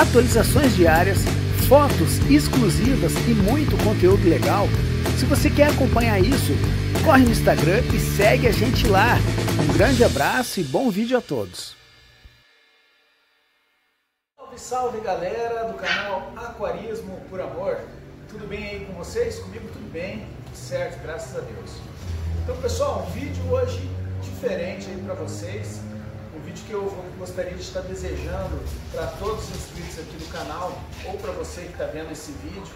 atualizações diárias, fotos exclusivas e muito conteúdo legal. Se você quer acompanhar isso, corre no Instagram e segue a gente lá. Um grande abraço e bom vídeo a todos. Salve, salve galera do canal Aquarismo por Amor. Tudo bem aí com vocês? Comigo tudo bem, certo, graças a Deus. Então pessoal, um vídeo hoje diferente aí para vocês. Vídeo que eu gostaria de estar desejando para todos os inscritos aqui do canal ou para você que está vendo esse vídeo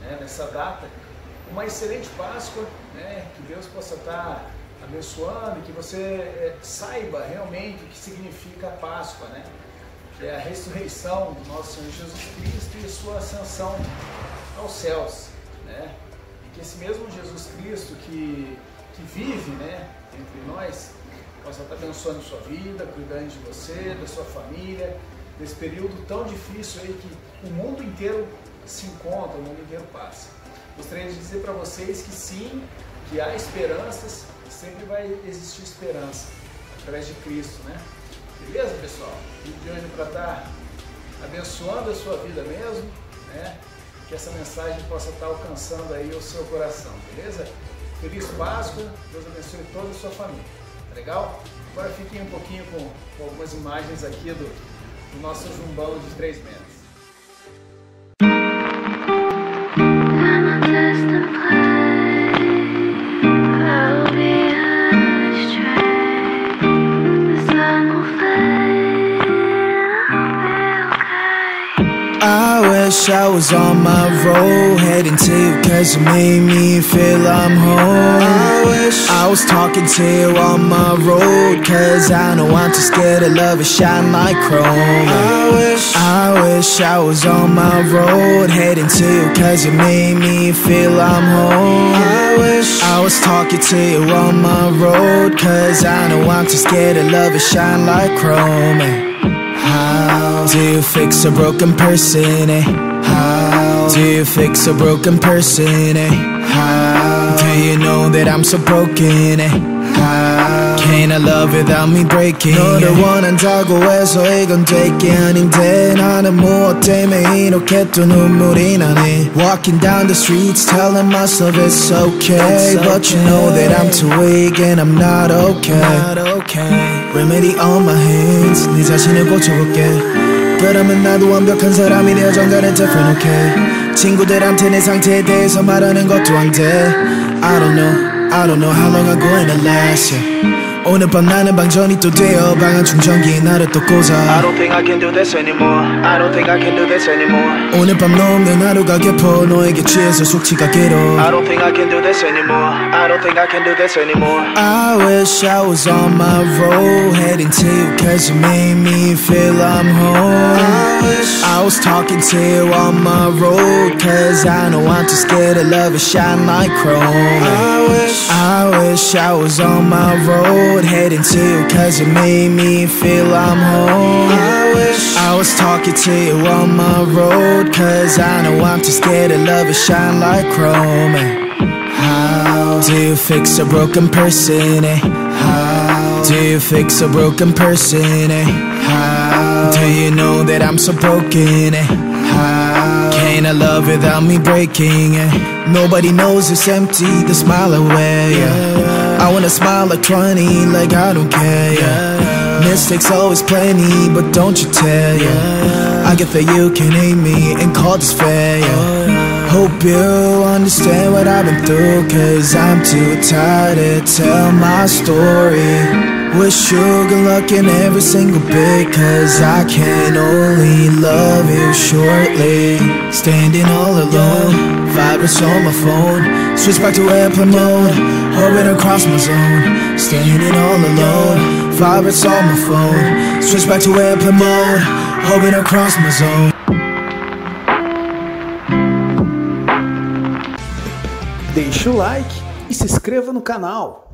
né, nessa data, uma excelente Páscoa, né, que Deus possa estar abençoando e que você é, saiba realmente o que significa a Páscoa, né? Que é a ressurreição do nosso Senhor Jesus Cristo e sua ascensão aos céus, né? E que esse mesmo Jesus Cristo que, que vive, né, entre nós, possa estar abençoando a sua vida, cuidando de você, da sua família, nesse período tão difícil aí que o mundo inteiro se encontra, o mundo inteiro passa. Gostaria de dizer para vocês que sim, que há esperanças, sempre vai existir esperança através de Cristo, né? Beleza, pessoal? E de hoje para estar abençoando a sua vida mesmo, né? Que essa mensagem possa estar alcançando aí o seu coração, beleza? Feliz Páscoa, Deus abençoe toda a sua família. Legal? Agora fiquem um pouquinho com, com algumas imagens aqui do, do nosso jumbão de 3 metros. I wish I was on my road Heading to you cause you made me feel I'm home I wish I was talking to you on my road Cause I know I'm too scared to love and shine like chrome. I wish I wish I was on my road Heading to you cause you made me feel I'm home I wish I was talking to you on my road Cause I know I'm too scared to love and shine like chrome how do you fix a broken person, eh? How do you fix a broken person, eh? How do you know that I'm so broken, eh? How can't I love without me breaking? 너를 원한다고 해서 이건 될게 아닌데 나는 무엇 때문에 이렇게 또 눈물이 나네 Walking down the streets telling myself it's okay, it's okay. But you know that I'm too weak and I'm not okay, not okay. Remedy on my hands. 네 자신을 고쳐볼게. 그러면 나도 완벽한 사람이 되어 정갈은 different okay. 친구들한테 내 상태에 대해서 말하는 것도 안돼 I don't know, I don't know how long I'm going to last yeah. 오늘 밤 나는 방전이 또 되어 방한 충전기에 나를 또 꽂아 I don't think I can do this anymore I don't think I can do this anymore 오늘 밤 너 없는 하루가 깊어 너에게 취해서 숙취가 길어 I don't think I can do this anymore I don't think I can do this anymore I wish I was on my road Heading to you cause you made me feel I'm home I wish I was talking to you on my road Cause I know I'm too scared to love and shine like chrome I wish I wish I was on my road Heading to you cause you made me feel I'm home I wish I was talking to you on my road Cause I know I'm too scared to love and shine like chrome How do you fix a broken person, eh? How do you fix a broken person, eh? How do you know that I'm so broken, eh? How can I love without me breaking, eh? Nobody knows it's empty, the smile away, yeah. I wanna smile like 20, like I don't care, yeah. Mistakes always plenty, but don't you tell, yeah. I get that you can hate me and call this fair, yeah. Hope you understand what I've been through Cause I'm too tired to tell my story Wish you good luck in every single bit Cause I can only love you shortly Standing all alone, vibrates on my phone Switch back to airplane mode, hovering across my zone. Standing all alone, vibrates on my phone Switch back to airplane mode, hovering across my zone. Deixe o like e se inscreva no canal.